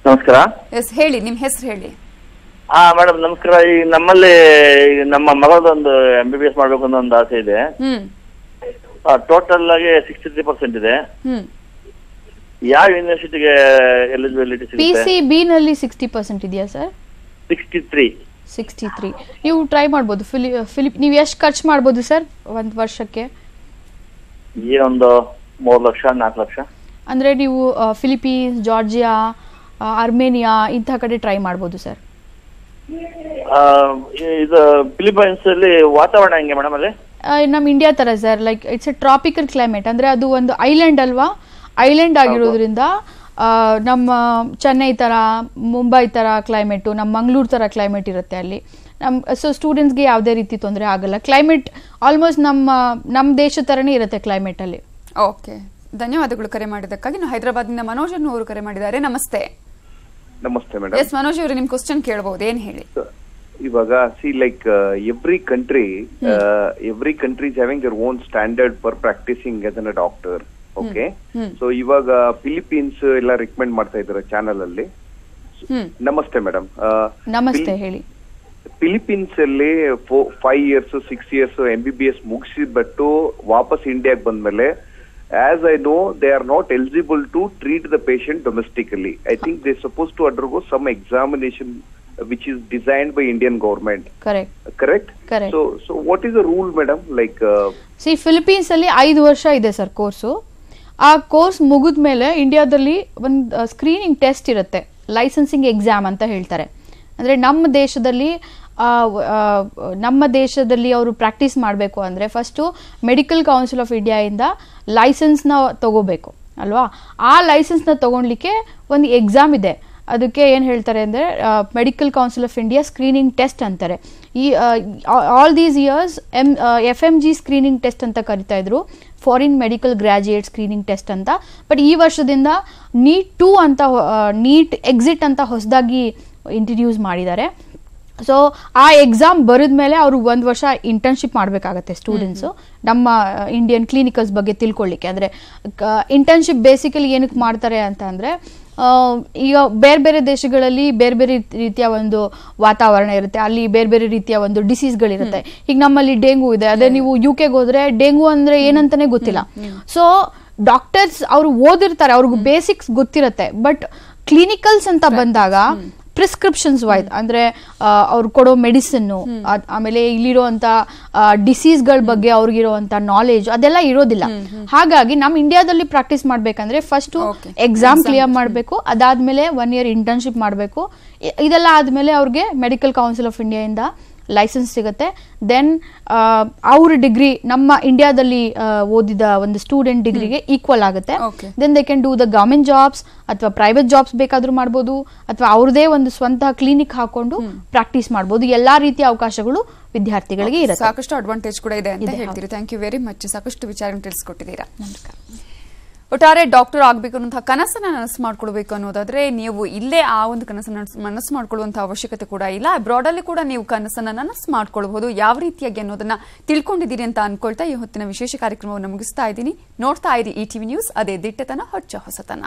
ನಮಸ್ಕಾರ. ಎಸ್ ಹೇಳಿ ನಿಮ್ ಹೆಸರು ಹೇಳಿ. ಹಾ ಮೇಡಮ್ ನಮಸ್ಕಾರ. ಈ ನಮ್ಮಲ್ಲಿ ನಮ್ಮ ಮಗಳದೊಂದು ಎಂ ಬಿ ಬಿ ಎಸ್ ಮಾಡ್ಬೇಕು ಅನ್ನೋ ಒಂದು ಆಸೆ ಇದೆ. ಹ್ಮ್. ಟೋಟಲ್ ಆಗಿ ಸಿಕ್ಸ್ಟಿ ತ್ರೀ ಪರ್ಸೆಂಟ್ ಇದೆ. ಹ್ಮ್. ಯಾವ ಯೂನಿವರ್ಸಿಟಿಗೆ ಎಲಿಜಿಬಿಲಿಟಿ ಪಿ ನಲ್ಲಿ ಸಿ ಬಿನಲ್ಲಿ ಸಿಕ್ಸ್ಟಿ ಪರ್ಸೆಂಟ್ ಇದೆಯಾ sir? Sixty three sixty three ನೀವು ಟ್ರೈ ಮಾಡ್ಬೋದು. ಫಿಲಿ ಫಿಲಿಪ್ ನೀವು ಎಷ್ಟು ಖರ್ಚು ಮಾಡ್ಬೋದು ಸರ್ ಒಂದು ವರ್ಷಕ್ಕೆ? ಈ ಒಂದು ಮೂರು ಲಕ್ಷ ನಾಲ್ಕು ಲಕ್ಷ. ಅಂದ್ರೆ ನೀವು ಫಿಲಿಪೀನ್ಸ್ ಜಾರ್ಜಿಯಾ ಅರ್ಮೇನಿಯಾ ಇಂಥ ಕಡೆ ಟ್ರೈ ಮಾಡ್ಬೋದು ಸರ್. ಇದು ಫಿಲಿಪೈನ್ಸ್ ಅಲ್ಲಿ ವಾತಾವರಣ ಹೆಂಗೆ ಮೇಡಮ್ ಅಲ್ಲಿ? ನಮ್ಮ ಇಂಡಿಯಾ ತರ sir. Like it's a tropical climate ಅಂದ್ರೆ ಅದು ಒಂದು ಐಲ್ಯಾಂಡ್ ಅಲ್ವಾ? ಐಲ್ಯಾಂಡ್ ಆಗಿರೋದ್ರಿಂದ ಆ, ನಮ್ಮ ಚೆನ್ನೈ ಥರ ಮುಂಬೈ ಥರ ಕ್ಲೈಮೇಟು ನಮ್ಮ ಮಂಗಳೂರು ಥರ ಕ್ಲೈಮೇಟ್ ಇರುತ್ತೆ ಅಲ್ಲಿ. ನಮ್ಮ ಸೊ ಸ್ಟೂಡೆಂಟ್ಸ್ಗೆ ಯಾವುದೇ ರೀತಿ ತೊಂದರೆ ಆಗಲ್ಲ. ಕ್ಲೈಮೇಟ್ ಆಲ್ಮೋಸ್ಟ್ ನಮ್ಮ ನಮ್ಮ ದೇಶ ಥರನೇ ಇರುತ್ತೆ ಕ್ಲೈಮೇಟಲ್ಲಿ ಓಕೆ ಧನ್ಯವಾದಗಳು ಕರೆ ಮಾಡಿದ್ದಕ್ಕಾಗಿ. ನಾವು ಹೈದರಾಬಾದ್ನಿಂದ ಮನೋಜ್ ಅನ್ನು ಅವರು ಕರೆ ಮಾಡಿದ್ದಾರೆ. ನಮಸ್ತೆ. ನಮಸ್ತೆ ಮೇಡಮ್ ಎಸ್ ಮನೋಜ್ ಅವರು ನಿಮ್ ಕ್ವಶನ್ ಕೇಳಬಹುದು ಏನು ಹೇಳಿ? ಇವಾಗ see like every country every country is having their own standard for practising as an doctor okay so ಇವಾಗ ಫಿಲಿಪೀನ್ಸ್ ಎಲ್ಲ ರೆಕಮೆಂಡ್ ಮಾಡ್ತಾ ಇದ್ದಾರೆ ಚಾನಲ್ ಅಲ್ಲಿ. ನಮಸ್ತೆ ಮೇಡಮ್ ನಮಸ್ತೆ ಹೇಳಿ. ಫಿಲಿಪೀನ್ಸ್ ಅಲ್ಲಿ five years six years M B B S ಮುಗಿಸಿಬಿಟ್ಟು ವಾಪಸ್ ಇಂಡಿಯಾಗೆ ಬಂದ್ಮೇಲೆ as I know they are not eligible to treat the patient domestically I think they suppose to undergo some examination which is designed by Indian government correct Correct. So so what is the rule madam like see Philippines ಅಲ್ಲಿ ಐದು ವರ್ಷ ಇದೆ sir course ಆ course ಮುಗಿದ ಮೇಲೆ ಇಂಡಿಯಾದಲ್ಲಿ ಒಂದು screening test ಇರುತ್ತೆ. ಲೈಸೆನ್ಸಿಂಗ್ ಎಕ್ಸಾಮ್ ಅಂತ ಹೇಳ್ತಾರೆ. ಅಂದರೆ ನಮ್ಮ ದೇಶದಲ್ಲಿ ನಮ್ಮ ದೇಶದಲ್ಲಿ ಅವರು ಪ್ರಾಕ್ಟೀಸ್ ಮಾಡಬೇಕು ಅಂದರೆ ಫಸ್ಟು ಮೆಡಿಕಲ್ ಕೌನ್ಸಿಲ್ ಆಫ್ ಇಂಡಿಯಾಯಿಂದ ಲೈಸೆನ್ಸ್ನ ತಗೋಬೇಕು, ಅಲ್ವಾ? ಆ ಲೈಸೆನ್ಸ್ನ ತೊಗೊಳ್ಲಿಕ್ಕೆ ಒಂದು ಎಕ್ಸಾಮ್ ಇದೆ. ಅದಕ್ಕೆ ಏನು ಹೇಳ್ತಾರೆ ಅಂದರೆ medical council of India screening test ಅಂತಾರೆ. ಈ all these years M F M G screening test ಅಂತ ಕರಿತಾ ಇದ್ರು. Foreign medical graduate screening test ಅಂತ. ಬಟ್ ಈ ವರ್ಷದಿಂದ ನೀಟ್ ಟೂ ಅಂತ ನೀಟ್ ಎಕ್ಸಿಟ್ ಅಂತ ಹೊಸದಾಗಿ ಇಂಟ್ರಡ್ಯೂಸ್ ಮಾಡಿದ್ದಾರೆ. ಸೊ ಆ ಎಕ್ಸಾಮ್ ಬರೆದ ಮೇಲೆ ಅವರು ಒಂದು ವರ್ಷ ಇಂಟರ್ನ್ಶಿಪ್ ಮಾಡಬೇಕಾಗತ್ತೆ ಸ್ಟೂಡೆಂಟ್ಸು ನಮ್ಮ ಇಂಡಿಯನ್ ಕ್ಲಿನಿಕಲ್ಸ್ ಬಗ್ಗೆ ತಿಳ್ಕೊಳ್ಳಿಕ್ಕೆ ಅಂದರೆ ಇಂಟರ್ನ್ಶಿಪ್ ಬೇಸಿಕಲಿ ಏನಕ್ಕೆ ಮಾಡ್ತಾರೆ ಅಂತ ಅಂದರೆ ಈಗ ಬೇರೆ ಬೇರೆ ದೇಶಗಳಲ್ಲಿ ಬೇರೆ ಬೇರೆ ರೀತಿಯ ಒಂದು ವಾತಾವರಣ ಇರುತ್ತೆ. ಅಲ್ಲಿ ಬೇರೆ ಬೇರೆ ರೀತಿಯ ಒಂದು ಡಿಸೀಸ್ಗಳಿರುತ್ತೆ ಈಗ ನಮ್ಮಲ್ಲಿ ಡೆಂಗು ಇದೆ. ಅದೇ ನೀವು ಯು ಕೆಗೆ ಹೋದ್ರೆ ಡೆಂಗು ಅಂದ್ರೆ ಏನಂತಾನೆ ಗೊತ್ತಿಲ್ಲ. ಸೊ ಡಾಕ್ಟರ್ಸ್ ಅವರು ಓದಿರ್ತಾರೆ. ಅವ್ರಿಗೆ ಬೇಸಿಕ್ಸ್ ಗೊತ್ತಿರತ್ತೆ. ಬಟ್ ಕ್ಲಿನಿಕಲ್ಸ್ ಅಂತ ಬಂದಾಗ ಪ್ರಿಸ್ಕ್ರಿಪ್ಷನ್ಸ್ ವೈಸ್ ಅಂದ್ರೆ ಅವ್ರು ಕೊಡೋ ಮೆಡಿಸಿನ್ ಆಮೇಲೆ ಇಲ್ಲಿರುವಂತ ಡಿಸೀಸ್ಗಳ ಬಗ್ಗೆ ಅವ್ರಿಗಿರುವಂತ ನಾಲೆಜ್ ಅದೆಲ್ಲ ಇರೋದಿಲ್ಲ. ಹಾಗಾಗಿ ನಮ್ಮ ಇಂಡಿಯಾದಲ್ಲಿ ಪ್ರಾಕ್ಟೀಸ್ ಮಾಡ್ಬೇಕಂದ್ರೆ ಫಸ್ಟ್ ಎಕ್ಸಾಮ್ ಕ್ಲಿಯರ್ ಮಾಡಬೇಕು ಅದಾದ್ಮೇಲೆ ಒನ್ ಇಯರ್ ಇಂಟರ್ನ್ಶಿಪ್ ಮಾಡಬೇಕು. ಇದೆಲ್ಲ ಆದ್ಮೇಲೆ ಅವ್ರಿಗೆ ಮೆಡಿಕಲ್ ಕೌನ್ಸಿಲ್ ಆಫ್ ಇಂಡಿಯಾಯಿಂದ ಲೈಸೆನ್ಸ್ ಸಿಗುತ್ತೆ. ದೆನ್ ಅವ್ರ ಡಿಗ್ರಿ ನಮ್ಮ ಇಂಡಿಯಾದಲ್ಲಿ ಓದಿದ ಒಂದು ಸ್ಟೂಡೆಂಟ್ ಡಿಗ್ರಿಗೆ ಈಕ್ವಲ್ ಆಗುತ್ತೆ. Then they can do the government jobs ಅಥವಾ ಪ್ರೈವೇಟ್ ಜಾಬ್ಸ್ ಬೇಕಾದ್ರೂ ಮಾಡ್ಬೋದು ಅಥವಾ ಅವ್ರದೇ ಒಂದು ಸ್ವಂತ ಕ್ಲಿನಿಕ್ ಹಾಕೊಂಡು ಪ್ರಾಕ್ಟೀಸ್ ಮಾಡ್ಬೋದು. ಎಲ್ಲಾ ರೀತಿಯ ಅವಕಾಶಗಳು ವಿದ್ಯಾರ್ಥಿಗಳಿಗೆ ಇರುತ್ತೆ. ಸಾಕಷ್ಟು ಅಡ್ವಾಂಟೇಜ್ ಕೂಡ ಇದೆ ಅಂತ ಹೇಳ್ತೀರಿ. ಥ್ಯಾಂಕ್ ಯು ವೆರಿ ಮಚ್ ಸಾಕಷ್ಟು ವಿಚಾರ ತಿಳಿಸ್ಕೊಟ್ಟಿದ್ದೀರಾ. ಒಟ್ಟಾರೆ ಡಾಕ್ಟರ್ ಆಗಬೇಕು ಅನ್ನೋಂತಹ ಕನಸನ್ನ ನನಸು ಮಾಡ್ಕೊಳ್ಬೇಕು ಅನ್ನೋದಾದ್ರೆ ನೀವು ಇಲ್ಲೇ ಆ ಒಂದು ಕನಸನ್ನ ಮನಸ್ಸು ಮಾಡ್ಕೊಳ್ಳುವಂತಹ ಅವಶ್ಯಕತೆ ಕೂಡ ಇಲ್ಲ. ಅಬ್ರಾಡ್ ಅಲ್ಲಿ ಕೂಡ ನೀವು ಕನಸನ್ನ ನನಸು ಮಾಡ್ಕೊಳ್ಬಹುದು. ಯಾವ ರೀತಿಯಾಗಿ ಅನ್ನೋದನ್ನ ತಿಳ್ಕೊಂಡಿದ್ದೀರಿ ಅಂತ ಅನ್ಕೊಳ್ತಾ ಈ ಹೊತ್ತಿನ ವಿಶೇಷ ಕಾರ್ಯಕ್ರಮವನ್ನು ಮುಗಿಸ್ತಾ ಇದ್ದೀನಿ. ನೋಡ್ತಾ ಇರಿ ಈ ಟಿವಿ ನ್ಯೂಸ್. ಅದೇ ದಿಟ್ಟತನ, ಹೊಚ್ಚ ಹೊಸತನ.